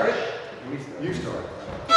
start it? You start.